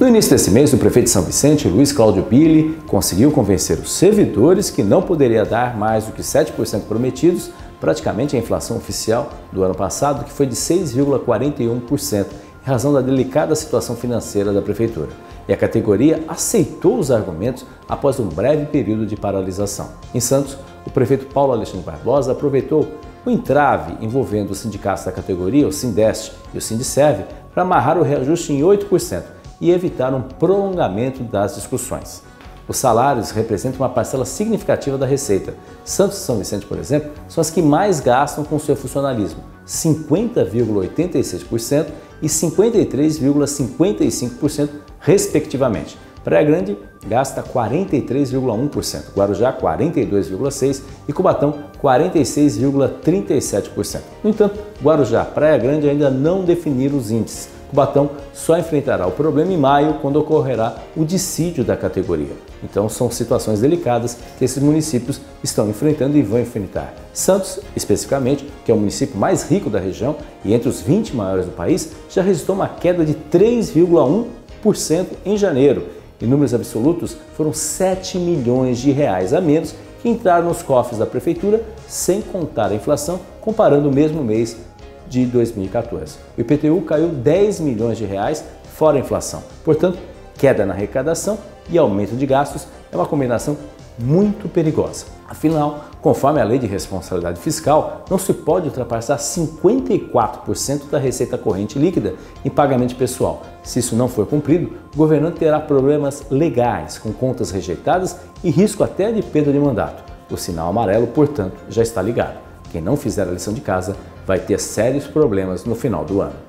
No início desse mês, o prefeito de São Vicente, Luiz Cláudio Billy, conseguiu convencer os servidores que não poderia dar mais do que 7% prometidos, praticamente a inflação oficial do ano passado, que foi de 6,41%, em razão da delicada situação financeira da prefeitura. E a categoria aceitou os argumentos após um breve período de paralisação. Em Santos, o prefeito Paulo Alexandre Barbosa aproveitou o entrave envolvendo os sindicatos da categoria, o Sindeste e o Sindicerve, para amarrar o reajuste em 8% e evitar um prolongamento das discussões. Os salários representam uma parcela significativa da receita. Santos e São Vicente, por exemplo, são as que mais gastam com seu funcionalismo, 50,86% e 53,55%, respectivamente. Praia Grande gasta 43,1%, Guarujá 42,6% e Cubatão 46,37%. No entanto, Guarujá Praia Grande ainda não definiram os índices. Cubatão só enfrentará o problema em maio, quando ocorrerá o dissídio da categoria. Então são situações delicadas que esses municípios estão enfrentando e vão enfrentar. Santos, especificamente, que é o município mais rico da região e entre os 20 maiores do país, já registrou uma queda de 3,1% em janeiro. Em números absolutos, foram 7 milhões de reais a menos que entraram nos cofres da prefeitura, sem contar a inflação, comparando o mesmo mês de 2014. O IPTU caiu 10 milhões de reais fora a inflação. Portanto, queda na arrecadação e aumento de gastos é uma combinação muito perigosa. Afinal, conforme a Lei de Responsabilidade Fiscal, não se pode ultrapassar 54% da receita corrente líquida em pagamento pessoal. Se isso não for cumprido, o governante terá problemas legais, com contas rejeitadas e risco até de perda de mandato. O sinal amarelo, portanto, já está ligado. Quem não fizer a lição de casa vai ter sérios problemas no final do ano.